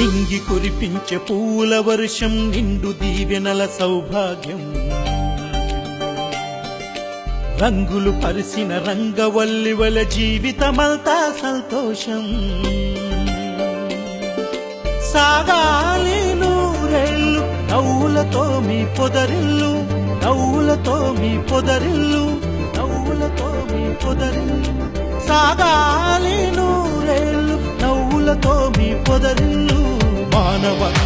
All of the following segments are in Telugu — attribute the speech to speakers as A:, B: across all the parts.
A: నింగి కురిపించే పూల వర్షం నిండు దీవెనల సౌభాగ్యం. రంగులు పరిసిన రంగవల్లివల జీవితమంతా సంతోషం. సాగాలి నూరెళ్ళు నవ్వులతో మీ పొదరిల్లు నవ్వులతో మీ పొదరిల్లు నవ్వులతో మీ పొదరిల్లు. సాగాలి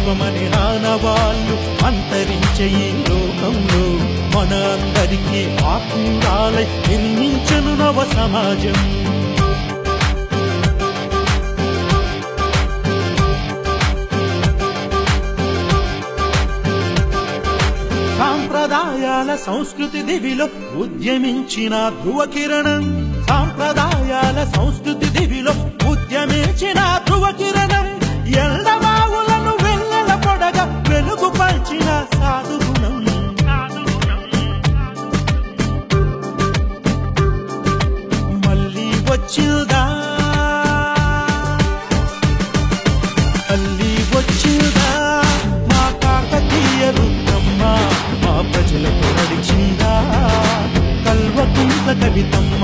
A: పాపమని ఆనవాళ్ళు అంతరించే ఈ లోకంలో మన అందరికీ ఆత్మీయురాలై నిర్మించను నవ సమాజం. సాంప్రదాయాల సంస్కృతి దివిలో ఉద్యమించిన ధ్రువ కిరణం సాంప్రదాయాల సంస్కృతి దివిలో ఉద్యమించిన ధ్రువ మళ్ళీ వచ్చిల్దా మళ్ళీ మా కాకతీయ రుద్రమ్మ మా ప్రజలకు నడిచిందా. కల్వకుంట్ల కవితమ్మ.